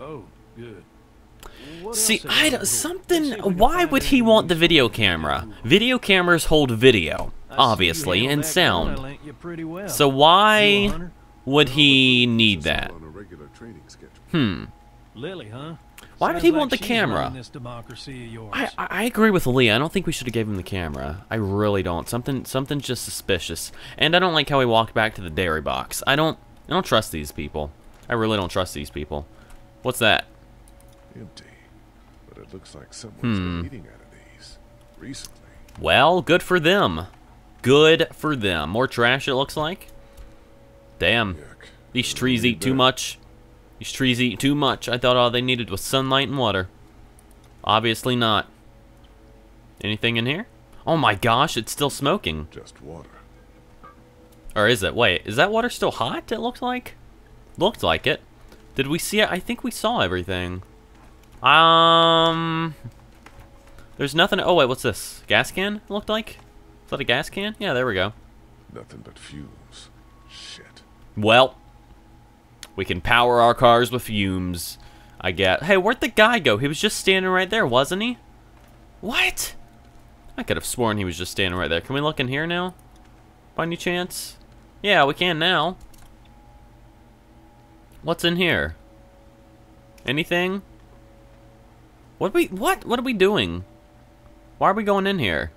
Oh, good. What See, I don't, something. Let's see if we can Why would he want the video camera? Video cameras hold video, I see you obviously, and sound. I lent you pretty well. So why would he need that? on a regular training schedule. Hmm. Lilly, huh? Why would he want the camera? running This democracy of yours. I, I I agree with Lee. I don't think we should have gave him the camera. I really don't. Something something's just suspicious. And I don't like how he walked back to the dairy box. I don't I don't trust these people. I really don't trust these people. What's that? Empty. But it looks like someone's Hmm. been eating out of these recently. Well, good for them. Good for them. More trash it looks like. Damn. Yuck. These trees eat too much. These trees eat too much. I thought all they needed was sunlight and water. Obviously not. Anything in here? Oh my gosh, it's still smoking. Just water. Or is it? Wait, is that water still hot? It looks like. Looked like it. Did we see it? I think we saw everything. Um. There's nothing. Oh wait, what's this? Gas can? It looked like. Is that a gas can? Yeah, there we go. Nothing but fumes. Shit. Well, we can power our cars with fumes. I get. Hey, where'd the guy go? He was just standing right there, wasn't he? What? I could have sworn he was just standing right there. Can we look in here now? By any chance? Yeah, we can now. What's in here? Anything? What we what? What are we doing? Why are we going in here?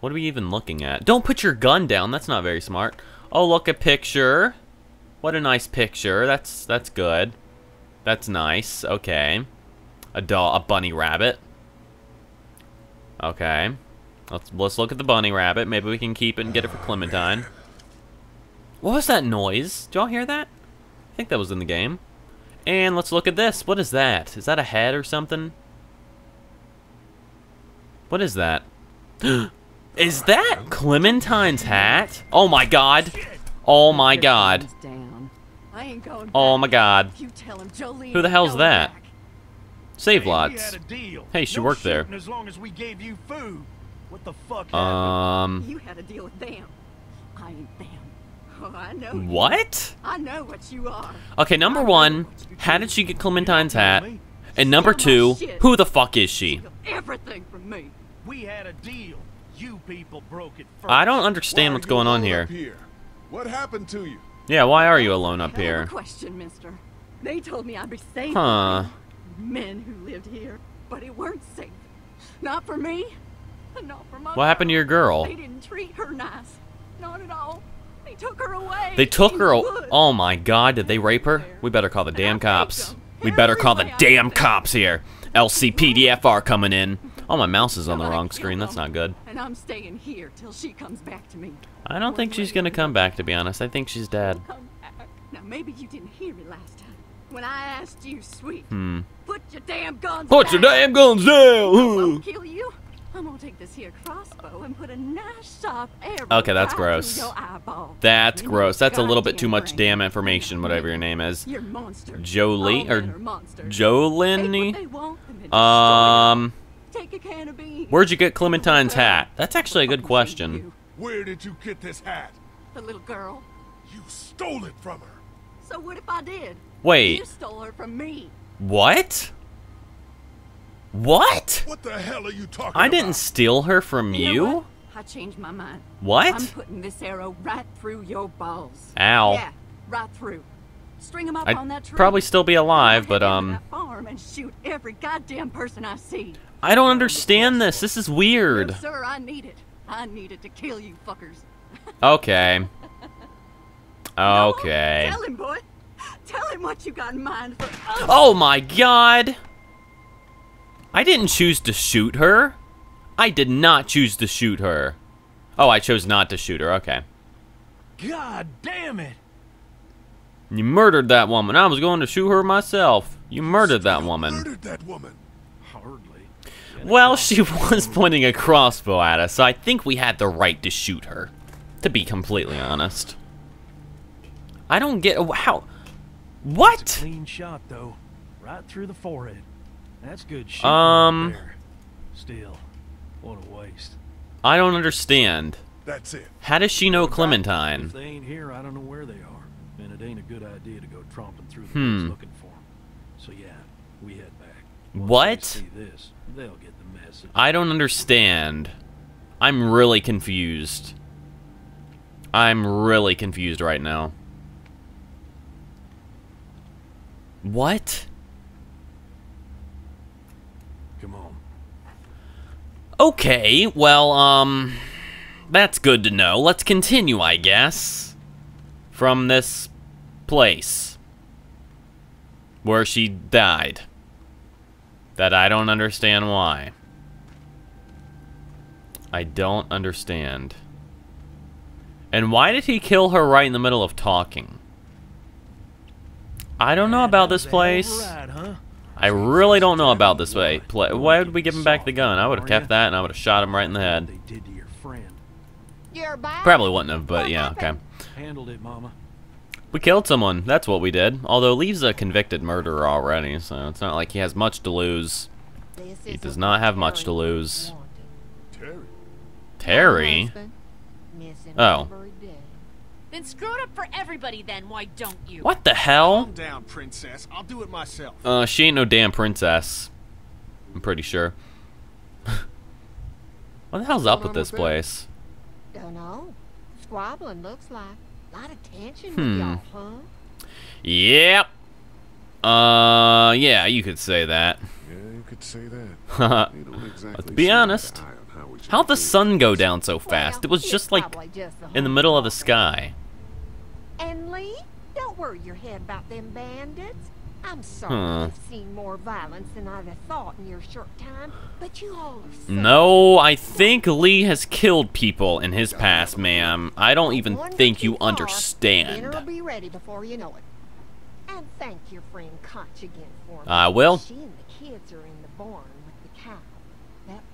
What are we even looking at? Don't put your gun down. That's not very smart. Oh, look a picture. What a nice picture. That's that's good. That's nice. Okay. A doll, a bunny rabbit. Okay. Let's let's look at the bunny rabbit. Maybe we can keep it and get it for Clementine. What was that noise? Did y'all hear that? I think that was in the game. And let's look at this. What is that? Is that a head or something? What is that? is that Clementine's hat? Oh my god. Oh my god. Hands down. I ain't going Oh my god. You tell him Jolene Who the hell's that? Save lots. had a deal. Hey, she worked there. shooting As long as we gave you food. What the fuck? Um. You had a deal with them. I ain't them. Oh, I know. What? I know what you are. Okay, number I one, how did she get Clementine's hat? And number two, who the fuck is she? Steal Everything from me. We had a deal. You people broke it first. I don't understand Why what's are you going on alone here. up here? What happened to you? Yeah, why are you alone up Hell of a here? question, mister. They told me I'd be safe. Huh. Men who lived here, but it weren't safe. Not for me. Not for my What happened to your girl? They didn't treat her nice. Not at all. They took her away. They took her. the o- woods. Oh my god, did they rape her? We better call the damn cops. We better call the Every way I damn cops here. LCPDFR coming in. Oh, my mouse is on the wrong screen. That's not good. And I'm staying here till she comes back to me. I don't think she's gonna come back, to be honest. I think she's dead. Now maybe you didn't hear me last time when I asked you, sweet. Hmm. Put your damn guns Put your down. damn guns down! won't kill you. I'm gonna take this here crossbow and put a nice sharp arrow Okay, that's gross. That's In gross. That's a little bit too much brain. damn information, whatever your name is. You're monster. Jolie- or men. Jolene? Take what they want and then destroy Um. Take a can of beans. where'd you get Clementine's hat? That's actually a good question. Where did you get this hat? The little girl. You stole it from her. So what if I did? Wait, You stole her from me. what? What? What the hell are you talking about? I didn't steal her from You know you? what? I changed my mind. What? I'm putting this arrow right through your balls. Ow. Yeah, right through. String 'em up I'd on that tree. probably still be alive, but head down to um, that farm and shoot every goddamn person I see. I don't understand this. This is No, weird. sir, I need it. I need it to kill you fuckers. Okay. Go on, Okay. Tell him, boy. Tell him what you got in mind for us. Oh my god! I didn't choose to shoot her. I did not choose to shoot her. Oh, I chose not to shoot her. Okay. God damn it! You murdered that woman. I was going to shoot her myself. You murdered that woman. Murdered that woman. Hardly. Well, she was pointing a crossbow at us, so I think we had the right to shoot her. To be completely honest. I don't get how. What? Clean shot though, right through the forehead. That's good shit. Um. Right. Still, what a waste. I don't understand. That's it. How does she know If Clementine? they ain't here, I don't know where they are, and it ain't a good idea to go tromping through the Hmm. woods looking for 'em. So yeah, we head back. What? Once they see this, they'll get the message. I don't understand. I'm really confused. I'm really confused right now. What? Come on. Okay, well, um, that's good to know. Let's continue, I guess, from this place where she died. That I don't understand why. I don't understand. And why did he kill her right in the middle of talking? I don't know about this place. Right, huh? I really don't know about this way. Pla why would we give him back the gun? I would have kept that and I would have shot him right in the head. They did to your friend. You're back. Probably wouldn't have, but yeah, okay. Handled it, Mama. We killed someone. That's what we did. Although Lee's a convicted murderer already, so it's not like he has much to lose. He does not have much to lose. Terry. Terry? Husband, missing Oh. Every day. Then screw it up for everybody then, why don't you? What the hell? Calm down, princess. I'll do it myself. Uh, she ain't no damn princess. I'm pretty sure. what the hell's up with this place? Don't know. Squabbling looks like. A Lot of tension Hmm. with y'all, huh? Yep. Uh, yeah, you could say that. Yeah, you could say that. How They don't be see eye honest. Eye on how we should How'd the sun go down so fast? It was just like in the middle of the sky. And Lee, don't worry your head about them bandits. I'm sorry Huh. I've seen more violence than I'd have thought in your short time, but you all. No, I think Lee has killed people in his past, ma'am. I don't even think you understand. Dinner'll be ready before you know it. And thank your friend Koch again for me. I will. She and the kids are in the barn with the cow. That woman is alive.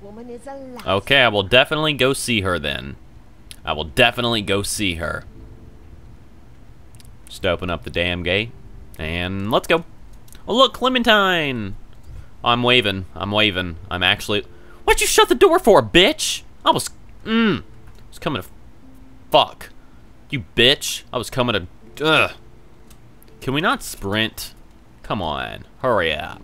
Okay, I will definitely go see her then. I will definitely go see her. Just open up the damn gate. And let's go. Oh, look, Clementine! I'm waving. I'm waving. I'm actually. What'd you shut the door for, bitch? I was. Mmm. I was coming to. Fuck. You bitch. I was coming to. Ugh. Can we not sprint? Come on. Hurry up.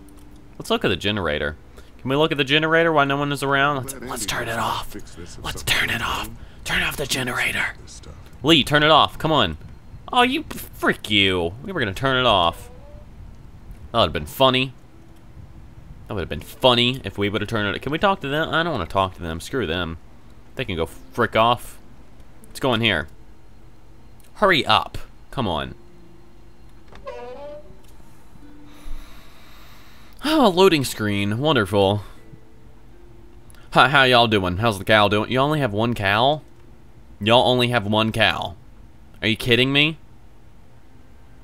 Let's look at the generator. Can we look at the generator while no one is around? Let's, Let let's turn it to off. fix this if Let's turn it off. Turn off the generator. Lee, turn it off. Come on. Oh, you frick you. We were gonna turn it off. That would have been funny. That would have been funny if we would have turned it. Can we talk to them? I don't want to talk to them. Screw them. They can go frick off. Let's go in here. Hurry up. Come on. Oh, loading screen. Wonderful. Hi, how y'all doing? How's the cow doing? You only have one cow? Y'all only have one cow. Are you kidding me?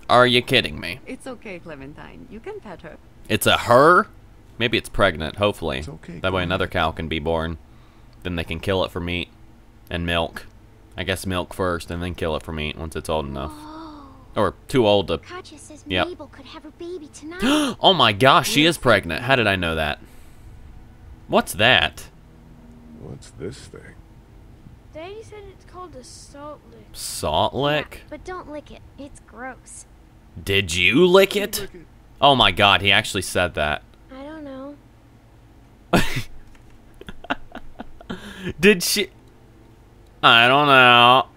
Are you kidding me? It's okay, Clementine. You can pet her. It's a her? Maybe it's pregnant, hopefully. It's okay, that way another cow can be born. Then they can kill it for meat. And milk. I guess milk first and then kill it for meat once it's old enough. Or too old to... Katjaa says Yep. Mabel could have her baby tonight. oh my gosh, she is pregnant. How did I know that? What's that? What's this thing? Daddy said it's called a salt lick. Salt lick? but don't lick it. It's gross. Did you lick it? Oh my god, he actually said that. I don't know. Did she? I don't know.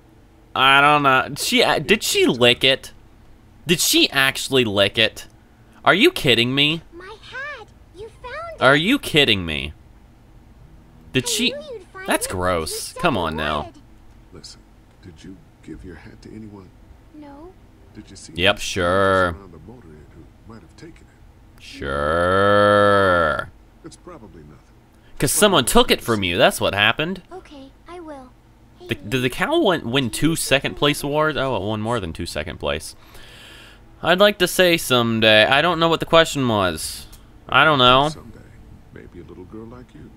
I don't know. She uh, did she lick it? Did she actually lick it? Are you kidding me? My hat! You found it! Are you kidding me? Did I she? knew you'd find That's gross. Come on now. Listen, did you give your hat to anyone? No. Did you see? Yep, sure. the motor who might have taken it? Sure. It's probably nothing. Cause someone took it from you. That's what happened. Okay, I will. Hey, The, did the cow win, win two second place awards? Oh, it won more than two second place. I'd like to say someday. I don't know what the question was. I don't know. Someday, maybe a little girl like you.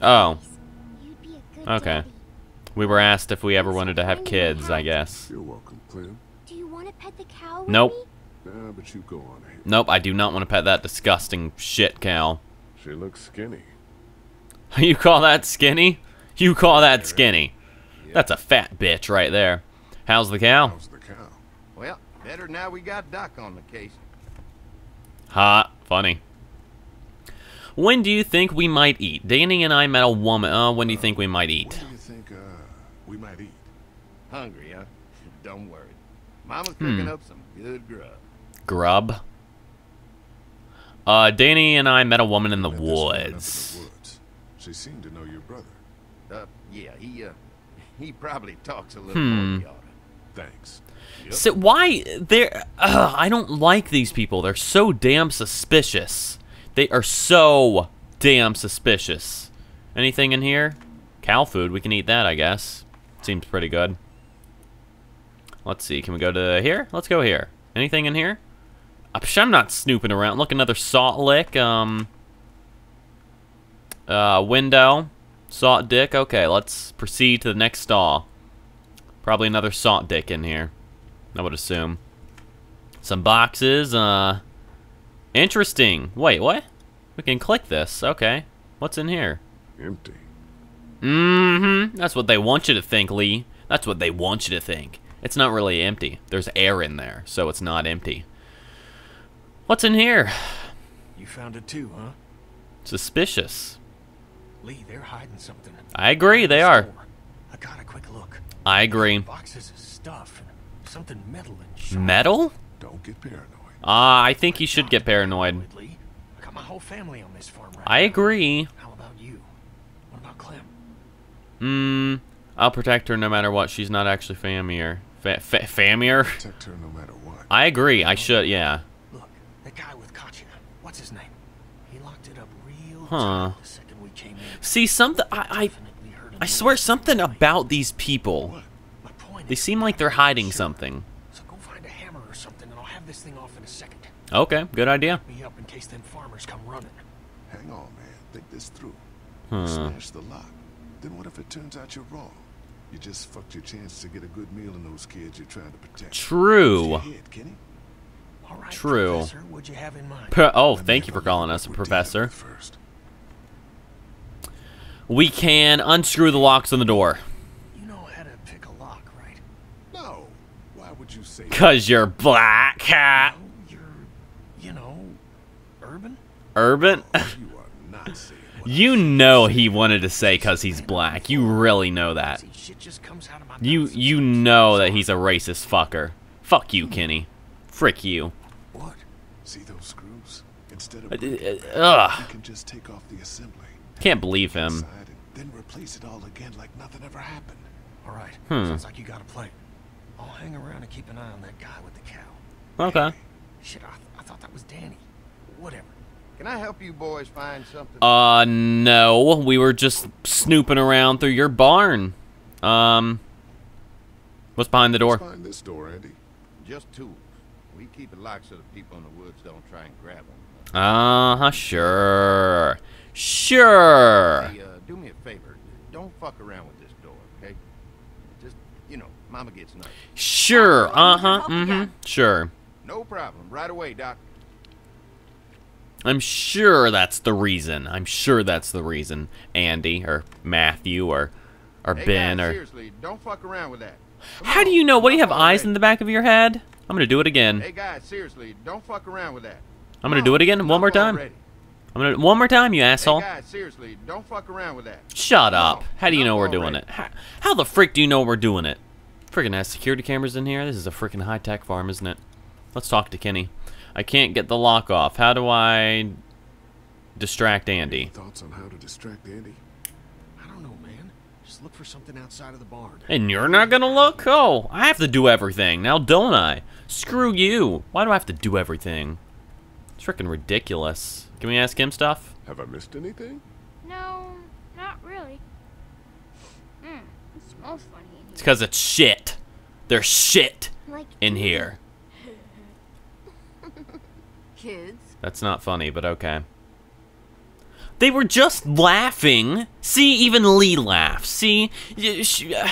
Oh. nice. You'd be a good Okay. daddy. We were asked if we ever wanted to have kids, I guess. You're welcome, Clem. Do you want to pet the cow with Nope. me? Nah, but you go on ahead. Nope, I do not want to pet that disgusting shit cow. She looks skinny. You call that skinny? You call that skinny? That's a fat bitch right there. How's the cow? How's the cow? Well, better now we got Doc on the case. Hot Funny. When do you think we might eat? Danny and I met a woman. Uh, when do you think we might eat? When do you think uh, we might eat? Hungry, huh? Don't worry. Mama's Hmm. cooking up some good grub. Grub. Uh, Danny and I met a woman in the Met this woman up in the woods. woods. She seemed to know your brother. Uh, yeah, he, uh, he probably talks a little Hmm. more than he oughta. Thanks. So why they're? Uh, I don't like these people. They're so damn suspicious. They are so damn suspicious. Anything in here? Cow food. We can eat that, I guess. Seems pretty good. Let's see. Can we go to here? Let's go here. Anything in here? Uh, I'm not snooping around. Look, another salt lick. Um. Uh, window. Salt dick. Okay, let's proceed to the next stall. Probably another salt dick in here. I would assume. Some boxes. Uh. Interesting. Wait, what? We can click this. Okay. What's in here? Empty. Mm-hmm. That's what they want you to think, Lee. That's what they want you to think. It's not really empty. There's air in there, so it's not empty. What's in here? You found it too, huh? Suspicious. Lee, they're hiding something. I agree, they are. I got a quick look. I agree. Boxes of stuff something metal and sharp. Metal? Don't get paranoid. Ah, I think you should get paranoid. I got my whole family on this farm right I now. agree. How about you? What about Clem? Hmm. I'll protect her no matter what. She's not actually Famier. Fa- fa- Famier? Protect her no matter what. I agree. I should, yeah. Look, that guy with Katjaa. What's his name? He locked it up real Huh. tight the second we came in. See, something. I, Definitely heard a I, I noise swear something about these people. What? My point They seem like they're hiding something. So go find a hammer or something, and I'll have this thing off in a second. Okay, good idea. Me up in case them farmers come running. Hang on, man. Think this through. Hmm. Smash the lock. Then what if it turns out you're wrong? You just fucked your chance to get a good meal in those kids you're trying to protect. True. Head, Kenny. All right, True. Professor, what'd you have in mind? P- oh, thank you for calling us a what we're dealing professor. First. We can unscrew the locks on the door. You know how to pick a lock, right? No. Why would you say that? Cause you're black cat. No, you're, you know, urban. Urban. You are not saying what you know he wanted to say cause he's black. You really know that. See, shit just comes out of my You you know that he's a racist fucker. Fuck you, Kenny. Frick you. What? See those screws? Instead of Uh, breaking uh, you can just take off the assembly. Can't believe him. then replace it all again like nothing ever happened. All right. Hmm. Sounds like you got a plan. I'll hang around and keep an eye on that guy with the cow. Okay. Shit, I, th- I thought that was Danny. Whatever. Can I help you boys find something? Uh, no. We were just snooping around through your barn. Um, what's behind the door? Let's find this door, Andy. Just tools. We keep it locked so the people in the woods don't try and grab them. Uh huh. Sure. Sure. Hey, uh, do me a favor. Don't fuck around with this door, okay? Just, you know, Mama gets nervous. Sure. Uh huh. Mm hmm. Sure. No problem. Right away, Doc. I'm sure that's the reason. I'm sure that's the reason. Andy or Matthew or or Hey, Ben guys, or. seriously, don't fuck around with that. Come How do you know? What do you have fuck eyes already. in the back of your head? I'm gonna do it again. Hey guys, seriously, don't fuck around with that. I'm gonna do it again one more time. I'm gonna one more time, you asshole. Hey guys, seriously, don't fuck around with that. Shut up. on, How do you know we're doing already. it? How, how the frick do you know we're doing it? Friggin' has security cameras in here. This is a freaking high tech farm, isn't it? Let's talk to Kenny. I can't get the lock off. How do I distract Andy? Thoughts on how to distract Andy? I don't know, man. Just look for something outside of the barn. And you're not gonna look? Oh, I have to do everything now, don't I? Screw you. Why do I have to do everything? It's freaking ridiculous. Can we ask him stuff? Have I missed anything? No, not really. Hmm, it smells funny in It's because it's shit. There's shit Like in here. Kids, That's not funny, but okay. They were just laughing. See, even Lee laughs. See, Y- sh- uh,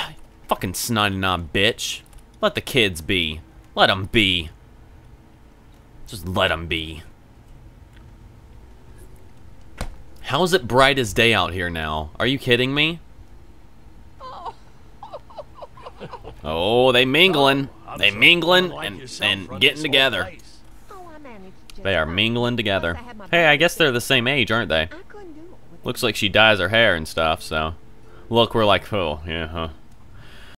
fucking snotty knob bitch. Let the kids be. Let them be. Just let them be. How's it bright as day out here now? Are you kidding me? Oh, they mingling. They mingling and, and getting together. place. Oh, I managed They are mingling together. Hey, I guess they're the same age, aren't they? Looks like she dyes her hair and stuff, so... Look, we're like, oh, yeah, huh.